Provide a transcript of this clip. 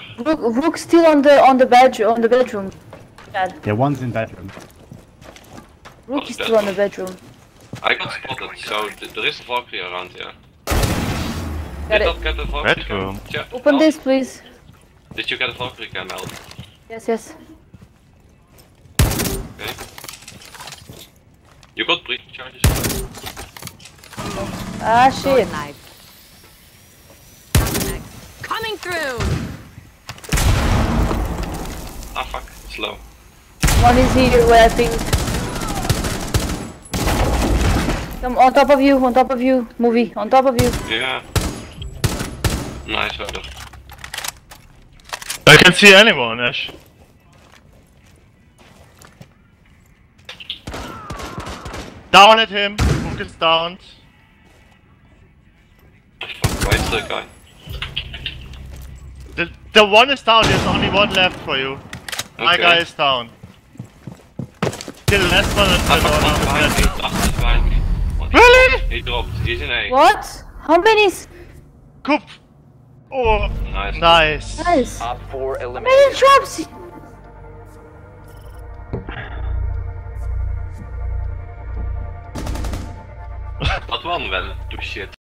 where? Rook, Rook still on the on the bed on the bedroom. Chad. Yeah, one's in bedroom. Rook is still on the bedroom. I got spotted, so th there is a Valkyrie around here. Got Did it. not get a Valkyrie Bedroom. cam? Yeah, Open Al, this, please. Did you get a Valkyrie cam, Al? Yes, yes. Okay. You got breach charges? Ah shit. Knife. Coming through. Ah fuck, it's low. One is here where I think. Come on top of you, on top of you, movie, on top of you. Yeah. Nice order. I can see anyone, Ash. Down at him. Hook is down. Fuck, wait the guy. The, the one is down, there's only one left for you. My Okay. guy is down. Kill the last one and the one one behind me, dead. achter behind me. One- Really? He dropped, he's in A. What? How many? s- Coop! Oh, Nice. nice. Nice. Op 4 How many drops? Dat one wel, to shit.